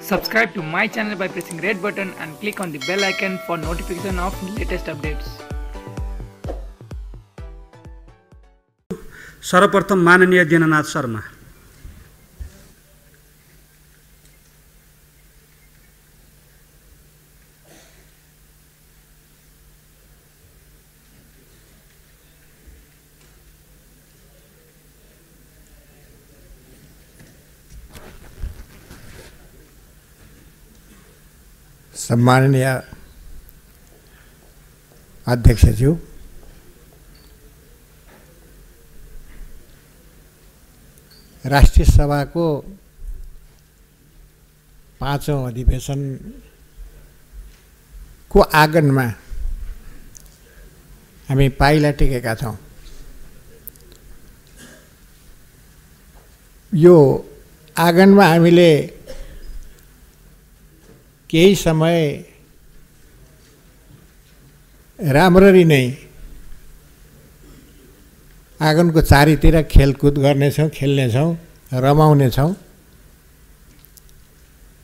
Subscribe to my channel by pressing red button and click on the bell icon for notification of latest updates. सर्वप्रथम माननीय दिननाथ शर्मा सम्माननीय अध्यक्षज्यू राष्ट्रिय सभाको पाँचौँ अधिवेशनको आँगनमा हामी पाइला टेकेका छौँ यो आँगनमा हामीले केही समय राम्ररी नै आँगनको चारैतिर खेलकुद गर्नेछौँ खेल्नेछौँ रमाउनेछौँ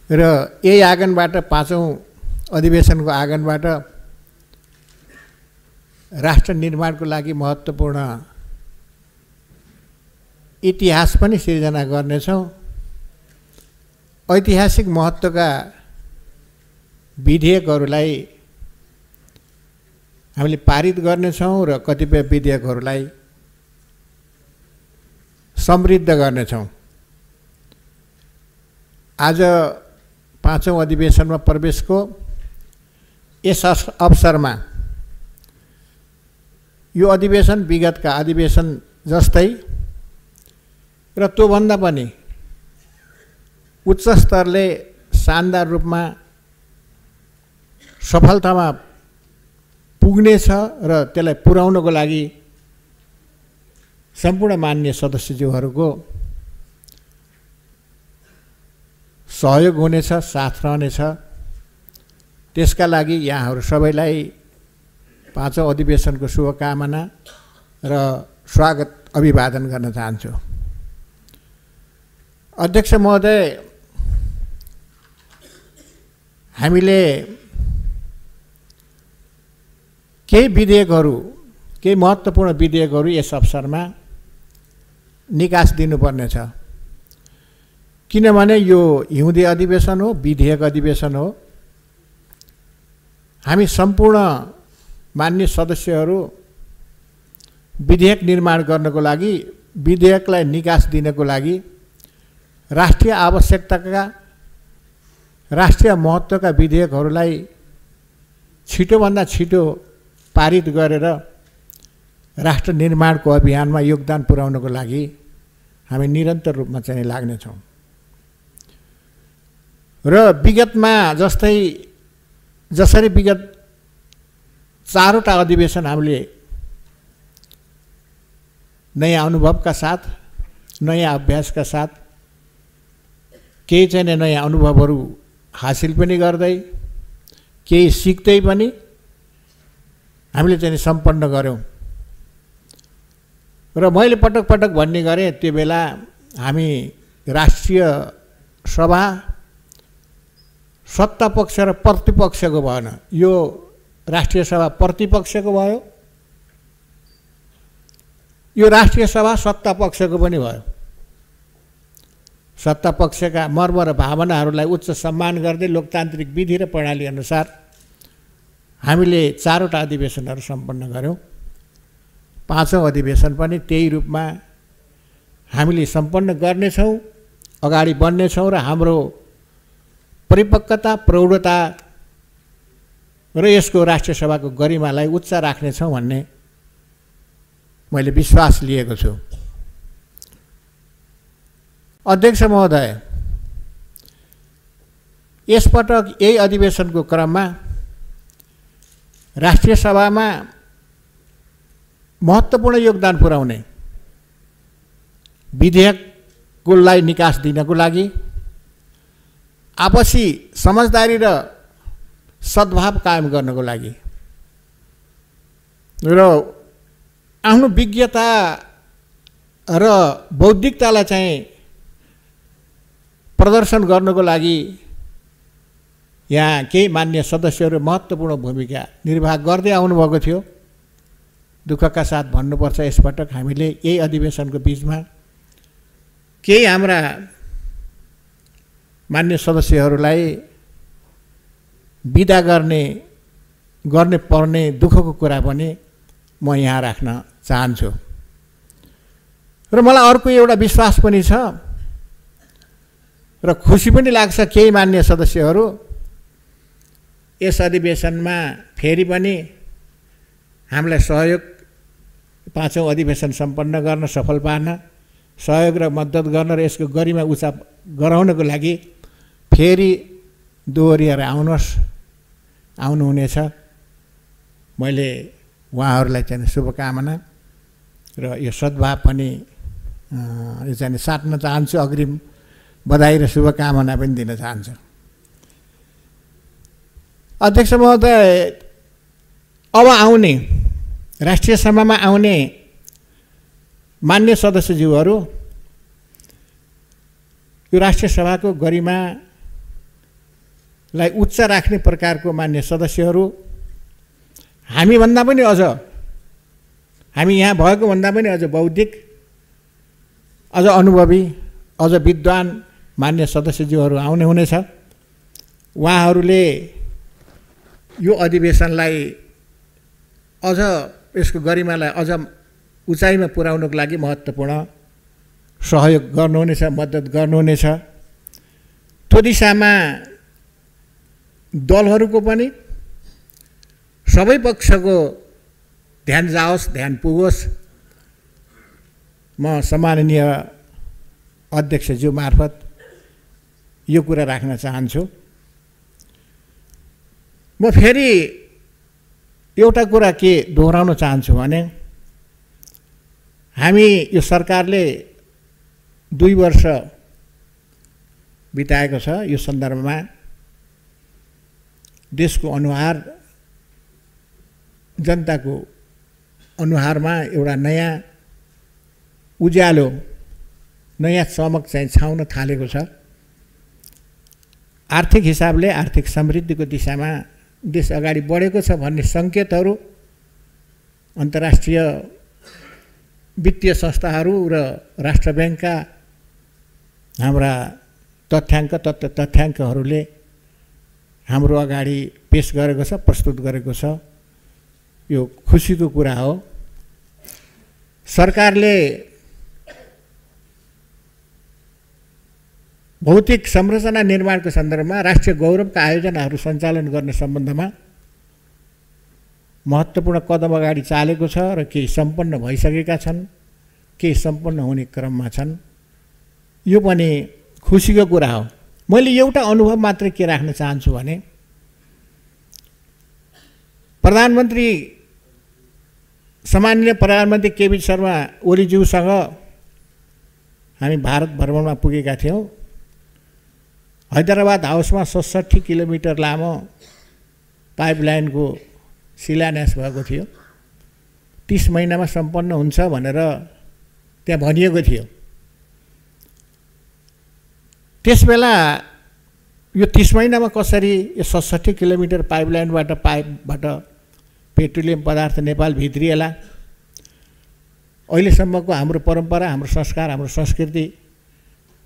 र यही आँगनबाट पाँचौँ अधिवेशनको आँगनबाट राष्ट्र निर्माणको लागि महत्त्वपूर्ण इतिहास पनि सिर्जना गर्नेछौँ ऐतिहासिक महत्त्वका विधेयकहरूलाई हामीले पारित गर्नेछौँ र कतिपय विधेयकहरूलाई समृद्ध गर्नेछौँ। आज पाँचौँ अधिवेशनमा प्रवेशको यस अवसरमा यो अधिवेशन विगतका अधिवेशन जस्तै र त्योभन्दा पनि उच्च स्तरले शानदार रूपमा सफलतामा पुग्नेछ र त्यसलाई पुर्याउनको लागि सम्पूर्ण मान्य सदस्यज्यूहरूको सहयोग हुनेछ साथ रहनेछ। त्यसका लागि यहाँहरू सबैलाई पाँचौँ अधिवेशनको शुभकामना र स्वागत अभिवादन गर्न चाहन्छु। अध्यक्ष महोदय हामीले केही विधेयकहरू केही महत्त्वपूर्ण विधेयकहरू यस अवसरमा निकास दिनुपर्नेछ। किनभने यो हिउँदे अधिवेशन हो विधेयक अधिवेशन हो। हामी सम्पूर्ण मान्य सदस्यहरू विधेयक निर्माण गर्नको लागि विधेयकलाई निकास दिनको लागि राष्ट्रिय आवश्यकताका राष्ट्रिय महत्त्वका विधेयकहरूलाई छिटोभन्दा छिटो पारित गरेर राष्ट्र निर्माणको अभियानमा योगदान पुर्याउनको लागि हामी निरन्तर रूपमा चाहिँ लाग्नेछौँ। र विगतमा जस्तै जसरी विगत चारवटा अधिवेशन हामीले नयाँ अनुभवका साथ नयाँ अभ्यासका साथ केही चाहिँ नयाँ अनुभवहरू हासिल पनि गर्दै केही सिक्दै पनि हामीले चाहिँ सम्पन्न गऱ्यौँ। र मैले पटक पटक भन्ने गरेँ त्यो बेला हामी राष्ट्रिय सभा सत्ता पक्ष र प्रतिपक्षको भएन। यो राष्ट्रिय सभा प्रतिपक्षको भयो यो राष्ट्रिय सभा सत्ता पक्षको पनि भयो। सत्ता पक्षका मर्म र भावनाहरूलाई उच्च सम्मान गर्दै लोकतान्त्रिक विधि र प्रणाली अनुसार हामीले चारवटा अधिवेशनहरू सम्पन्न गऱ्यौँ पाँचौँ अधिवेशन पनि त्यही रूपमा हामीले सम्पन्न गर्नेछौँ अगाडि बढ्नेछौँ र हाम्रो परिपक्वता प्रौढता र यसको राष्ट्रिय सभाको गरिमालाई उच्च राख्नेछौँ भन्ने मैले विश्वास लिएको छु। अध्यक्ष महोदय यसपटक यही अधिवेशनको क्रममा राष्ट्रिय सभामा महत्त्वपूर्ण योगदान पुर्याउने विधेयकलाई निकास दिनको लागि आपसी समझदारी र सद्भाव कायम गर्नको लागि र आफ्नो विज्ञता र बौद्धिकतालाई चाहिँ प्रदर्शन गर्नको लागि यहाँ केही मान्य सदस्यहरू महत्त्वपूर्ण भूमिका निर्वाह गर्दै आउनुभएको थियो। दुःखका साथ भन्नुपर्छ यसपटक हामीले यही अधिवेशनको बिचमा केही हाम्रा मान्य सदस्यहरूलाई विदा गर्ने गर्ने पर्ने दुःखको कुरा पनि म यहाँ राख्न चाहन्छु। र मलाई अर्को एउटा विश्वास पनि छ र खुसी पनि लाग्छ केही मान्य सदस्यहरू यस अधिवेशनमा फेरि पनि हामीलाई सहयोग पाँचौँ अधिवेशन सम्पन्न गर्न सफल पार्न सहयोग र मद्दत गर्न र यसको गरिमा उचा गराउनको लागि फेरि दोहोरिएर आउनुहोस् आउनुहुनेछ। मैले उहाँहरूलाई चाहिँ शुभकामना र यो सद्भाव पनि यो चाहिँ साट्न चाहन्छु अग्रिम बधाई र शुभकामना पनि दिन चाहन्छु। अध्यक्ष महोदय अब आउने राष्ट्रिय सभामा आउने मान्य सदस्यज्यूहरू यो राष्ट्रिय सभाको गरिमालाई उच्च राख्ने प्रकारको मान्य सदस्यहरू हामीभन्दा पनि अझ हामी यहाँ भएको भन्दा पनि अझ बौद्धिक अझ अनुभवी अझ विद्वान मान्य सदस्यज्यूहरू आउने हुनेछ उहाँहरूले यो अधिवेशनलाई अझ यसको गरिमालाई अझ उचाइमा पुर्याउनको लागि महत्त्वपूर्ण सहयोग गर्नुहुनेछ मद्दत गर्नुहुनेछ। त्यो दिशामा दलहरूको पनि सबै पक्षको ध्यान जाओस् ध्यान पुगोस्। म सम्माननीय अध्यक्षज्यू मार्फत यो कुरा राख्न चाहन्छु। म फेरि एउटा कुरा के दोहोऱ्याउन चाहन्छु भने हामी यो सरकारले दुई वर्ष बिताएको छ यो सन्दर्भमा। देशको अनुहार जनताको अनुहारमा एउटा नयाँ उज्यालो नयाँ चमक चाहिँ छाउन थालेको छ। आर्थिक हिसाबले आर्थिक समृद्धिको दिशामा देश अगाडि बढेको छ भन्ने सङ्केतहरू अन्तर्राष्ट्रिय वित्तीय संस्थाहरू र राष्ट्र ब्याङ्कका हाम्रा तथ्याङ्क तथ्य तथ्याङ्कहरूले हाम्रो अगाडि पेस गरेको छ प्रस्तुत गरेको छ। यो खुसीको कुरा हो। सरकारले भौतिक संरचना निर्माणको सन्दर्भमा राष्ट्रिय गौरवका आयोजनाहरू सञ्चालन गर्ने सम्बन्धमा महत्त्वपूर्ण कदम अगाडि चालेको छ र केही सम्पन्न भइसकेका छन् केही सम्पन्न हुने क्रममा छन्। यो पनि खुसीको कुरा हो। मैले एउटा अनुभव मात्रै के राख्न चाहन्छु भने प्रधानमन्त्री सामान्य प्रधानमन्त्री केपी शर्मा ओलीज्यूसँग हामी भारत भ्रमणमा पुगेका थियौँ। हैदराबाद हाउसमा सडसट्ठी किलोमिटर लामो पाइपलाइनको शिलान्यास भएको थियो। तिस महिनामा सम्पन्न हुन्छ भनेर त्यहाँ भनिएको थियो। त्यसबेला यो तिस महिनामा कसरी यो सडसट्ठी किलोमिटर पाइपलाइनबाट पाइपबाट पेट्रोलियम पदार्थ नेपाल भित्रिएला? अहिलेसम्मको हाम्रो परम्परा हाम्रो संस्कार हाम्रो संस्कृति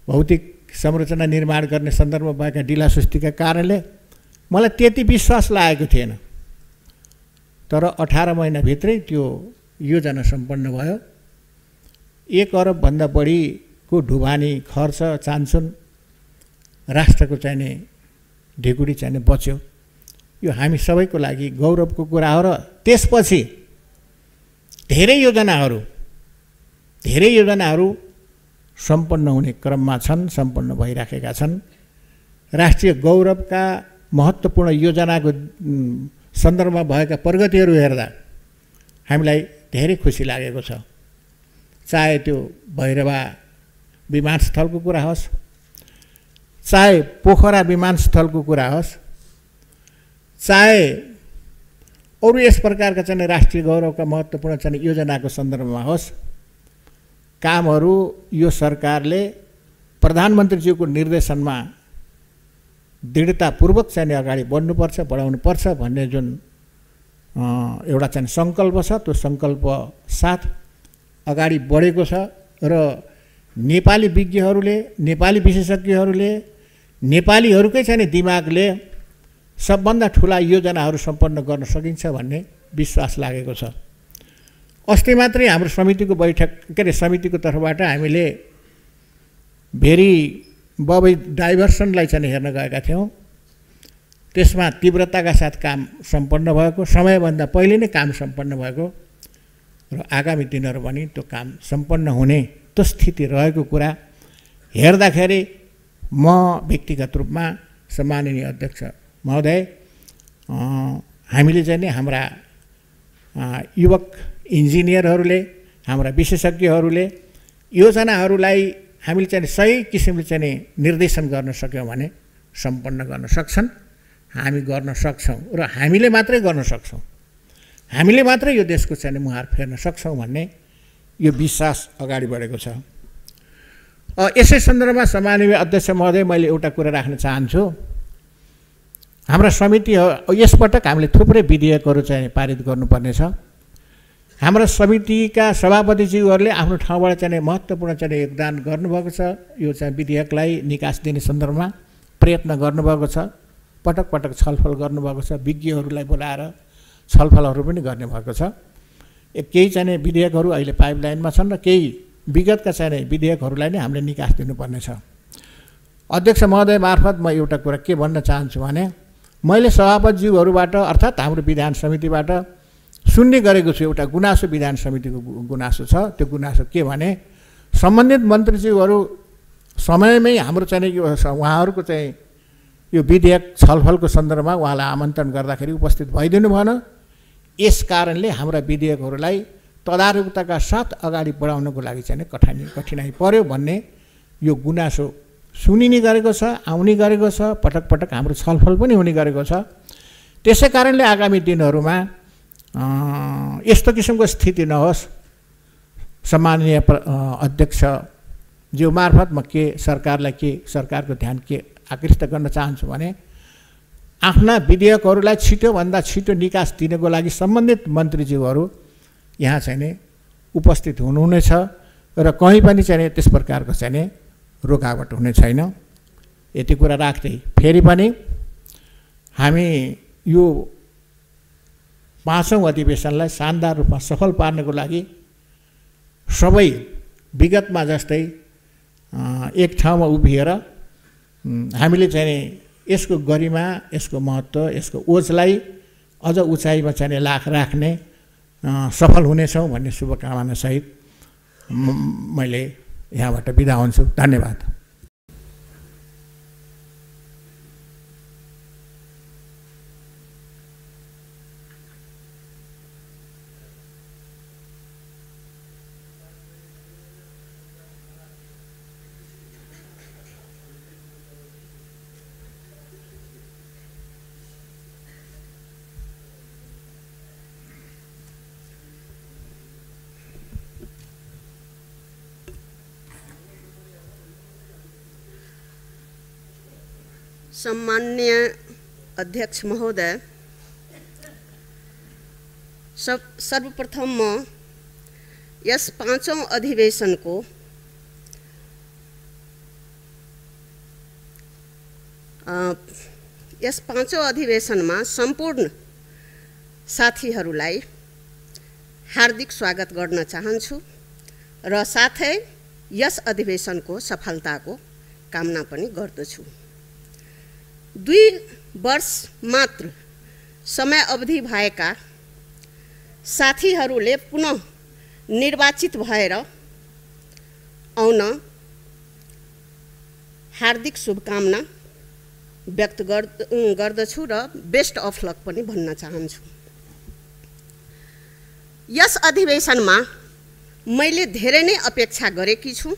भौतिक संरचना निर्माण गर्ने सन्दर्भमा भएका ढिलासुस्तीका कारणले मलाई त्यति विश्वास लागेको थिएन। तर अठार महिनाभित्रै त्यो योजना सम्पन्न भयो। एक अरबभन्दा बढीको ढुवानी खर्च चान्सुन राष्ट्रको चाहिने ढिकुडी चाहिने बच्यो। यो हामी सबैको लागि गौरवको कुरा हो र त्यसपछि धेरै योजनाहरू धेरै योजनाहरू सम्पन्न हुने क्रममा छन् सम्पन्न भइराखेका छन्। राष्ट्रिय गौरवका महत्त्वपूर्ण योजनाको सन्दर्भमा भएका प्रगतिहरू हेर्दा हामीलाई धेरै खुसी लागेको छ। चाहे त्यो भैरवा विमानस्थलको कुरा होस् चाहे पोखरा विमानस्थलको कुरा होस् चाहे अरू यस प्रकारका चाहिँ राष्ट्रिय गौरवका महत्त्वपूर्ण चाहिँ योजनाको सन्दर्भमा होस् कामहरू यो सरकारले प्रधानमन्त्रीज्यूको निर्देशनमा दृढतापूर्वक चाहिँ अगाडि बढ्नुपर्छ बढाउनुपर्छ भन्ने जुन एउटा चाहिँ सङ्कल्प छ त्यो सङ्कल्प साथ अगाडि बढेको छ र नेपाली विज्ञहरूले नेपाली विशेषज्ञहरूले नेपालीहरूकै चाहिँ दिमागले सबभन्दा ठुला योजनाहरू सम्पन्न गर्न सकिन्छ भन्ने विश्वास लागेको छ। अस्ति मात्रै हाम्रो समितिको बैठक के अरे समितिको तर्फबाट हामीले भेरी बबई डाइभर्सनलाई चाहिँ हेर्न गएका थियौँ। त्यसमा तीव्रताका साथ काम सम्पन्न भएको समयभन्दा पहिले नै काम सम्पन्न भएको र आगामी दिनहरू पनि त्यो काम सम्पन्न हुने त्यो स्थिति रहेको कुरा हेर्दाखेरि म व्यक्तिगत रूपमा सम्माननीय अध्यक्ष महोदय हामीले चाहिँ नि हाम्रा युवक इन्जिनियरहरूले हाम्रा विशेषज्ञहरूले योजनाहरूलाई हामीले चाहिँ सही किसिमले चाहिँ निर्देशन गर्न सक्यौँ भने सम्पन्न गर्न सक्छन्। हामी गर्न सक्छौँ र हामीले मात्रै गर्न सक्छौँ। हामीले मात्रै यो देशको चाहिँ मुहार फेर्न सक्छौँ भन्ने यो विश्वास अगाडि बढेको छ। यसै सन्दर्भमा सम्माननीय अध्यक्ष महोदय मैले एउटा कुरा राख्न चाहन्छु। हाम्रा समिति यसपटक हामीले थुप्रै विधेयकहरू चाहिँ पारित गर्नुपर्नेछ। हाम्रा समितिका सभापतिज्यूहरूले आफ्नो ठाउँबाट चाहिँ महत्त्वपूर्ण चाहिँ योगदान गर्नुभएको छ। यो चाहिँ विधेयकलाई निकास दिने सन्दर्भमा प्रयत्न गर्नुभएको छ। पटक पटक छलफल गर्नुभएको छ। विज्ञहरूलाई बोलाएर छलफलहरू पनि गर्ने भएको छ। केही चाहिँ विधेयकहरू अहिले पाइपलाइनमा छन् र केही विगतका चाहिँ विधेयकहरूलाई नै हामीले निकास दिनुपर्नेछ अध्यक्ष महोदय मार्फत म एउटा कुरा के भन्न चाहन्छु भने मैले सभापतिज्यूहरूबाट अर्थात् हाम्रो विधान समितिबाट सुन्ने गरेको छु एउटा गुनासो विधान समितिको गुनासो छ। त्यो गुनासो के भने सम्बन्धित मन्त्रीज्यूहरू समयमै हाम्रो चाहिँ यो उहाँहरूको चाहिँ यो विधेयक छलफलको सन्दर्भमा उहाँलाई आमन्त्रण गर्दाखेरि उपस्थित भइदिनु भएन। यस कारणले हाम्रा विधेयकहरूलाई तदारुकताका साथ अगाडि बढाउनको लागि चाहिँ कठिनाइ कठिनाइ पर्यो भन्ने यो गुनासो सुनिने गरेको छ आउने गरेको छ पटक पटक हाम्रो छलफल पनि हुने गरेको छ। त्यसै कारणले आगामी दिनहरूमा यस्तो किसिमको स्थिति नहोस् सम्माननीय अध्यक्षज्यू मार्फत म के सरकारलाई के सरकारको ध्यान के आकृष्ट गर्न चाहन्छु भने आफ्ना विधेयकहरूलाई छिटोभन्दा छिटो निकास दिनको लागि सम्बन्धित मन्त्रीज्यूहरू यहाँ चाहिँ नि उपस्थित हुनुहुनेछ र कहीँ पनि चाहिँ त्यस प्रकारको चाहिँ नि रोकावट हुने छैन यति कुरा राख्दै फेरि पनि हामी यो पाँचौँ अधिवेशनलाई शानदार रूपमा सफल पार्नको लागि सबै विगतमा जस्तै एक ठाउँमा उभिएर हामीले चाहिँ यसको गरिमा यसको महत्त्व यसको ओजलाई अझ उचाइमा चाहिँ लाख राख्ने सफल हुनेछौँ भन्ने शुभकामनासहित मैले यहाँबाट बिदा हुन्छु। धन्यवाद। सम्मान्य अध्यक्ष महोदय सब सर्वप्रथम म यस पाँचौँ अधिवेशनको यस पाँचौँ अधिवेशनमा सम्पूर्ण साथीहरूलाई हार्दिक स्वागत गर्न चाहन्छु र साथै यस अधिवेशनको सफलताको कामना पनि गर्दछु। दुई वर्ष मात्र समय अवधि भएका साथीहरूले पुनः निर्वाचित भएर आउन हार्दिक शुभकामना व्यक्त गर्द गर्दछु र बेस्ट अफ लक पनि भन्न चाहन्छु। यस अधिवेशनमा मैले धेरै नै अपेक्षा गरेकी छु।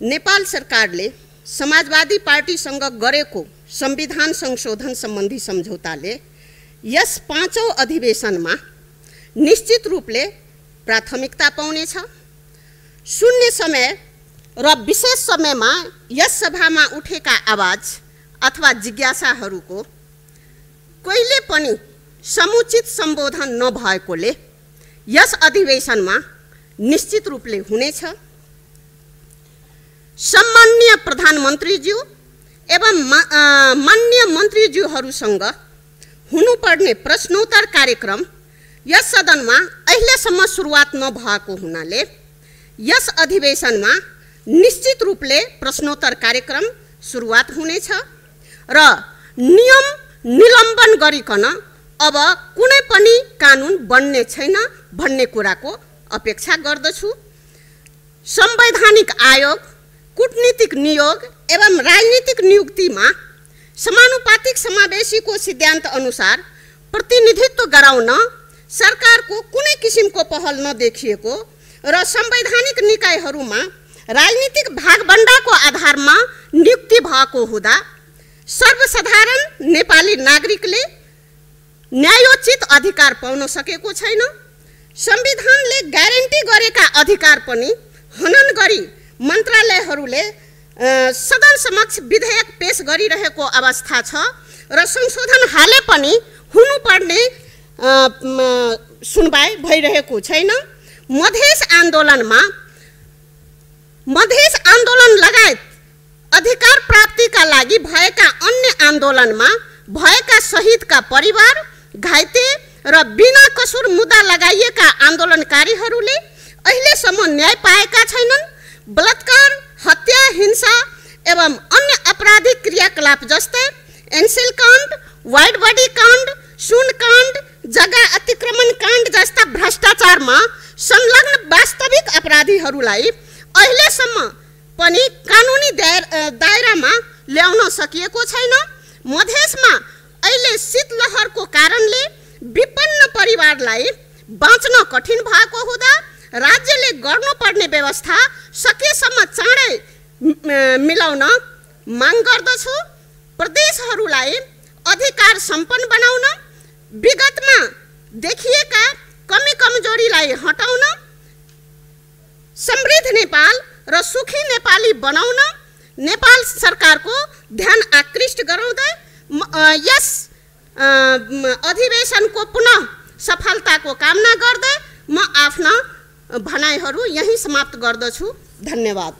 नेपाल सरकारले समाजवादी पार्टीसँग गरेको संविधान संशोधन सम्बन्धी सम्झौताले यस पाँचौँ अधिवेशनमा निश्चित रूपले प्राथमिकता पाउनेछ। शून्य समय र विशेष समयमा यस सभामा उठेका आवाज अथवा जिज्ञासाहरूको कहिले पनि समुचित सम्बोधन नभएकोले यस अधिवेशनमा निश्चित रूपले हुनेछ। सम्मान्य प्रधानमन्त्रीज्यू एवं मान्य मन्त्रीज्यूहरूसँग हुनुपर्ने प्रश्नोत्तर कार्यक्रम यस सदनमा अहिलेसम्म सुरुवात नभएको हुनाले यस अधिवेशनमा निश्चित रूपले प्रश्नोत्तर कार्यक्रम सुरुवात हुनेछ र नियम निलम्बन गरिकन अब कुनै पनि कानुन बन्ने छैन भन्ने कुराको अपेक्षा गर्दछु। संवैधानिक आयोग कूटनीतिक नियोग एवं राजनीतिक नियुक्तिमा समानुपातिक समावेशीको सिद्धान्त अनुसार प्रतिनिधित्व गराउन सरकारको कुनै किसिमको पहल नदेखिएको र संवैधानिक निकायहरूमा राजनीतिक भागभण्डाको आधारमा नियुक्ति भएको हुँदा सर्वसाधारण नेपाली नागरिकले न्यायोचित अधिकार पाउन सकेको छैन। संविधानले ग्यारेन्टी गरेका अधिकार पनि हनन गरी मन्त्रालयहरूले सदन समक्ष विधेयक पेश गरिरहेको अवस्था छ र संशोधन हाले पनि हुनुपर्ने सुनवाई भइरहेको छैन। मधेस आन्दोलनमा मधेस आन्दोलन लगायत अधिकार प्राप्तिका लागि भएका अन्य आन्दोलनमा भएका शहीदका परिवार घाइते र बिना कसुर मुद्दा लगाइएका आन्दोलनकारीहरूले अहिलेसम्म न्याय पाएका छैनन्। बलात्कार हत्या हिंसा एवं अन्य आपराधिक क्रियाकलाप जस्तै एनसेल काण्ड वाइड बडी काण्ड सुन काण्ड जग्गा अतिक्रमण काण्ड जस्ता भ्रष्टाचारमा संलग्न वास्तविक अपराधीहरूलाई अहिलेसम्म पनि कानुनी दायरामा ल्याउन सकिएको छैन। मधेसमा अहिले शीतलहरको कारणले विपन्न परिवारलाई बाँच्न कठिन भएको हुँदा राज्यले गर्नुपर्ने व्यवस्था सकेसम्म चाँडै मिलाउन माग गर्दछु। प्रदेशहरूलाई अधिकार सम्पन्न बनाउन विगतमा देखिएका कमी कमजोरीलाई हटाउन समृद्ध नेपाल र सुखी नेपाली बनाउन नेपाल सरकारको ध्यान आकृष्ट गराउँदै यस अधिवेशनको पुनः सफलताको कामना गर्दै म आफ्ना भनाइहरू यहीँ समाप्त गर्दछु। धन्यवाद।